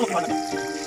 そうです。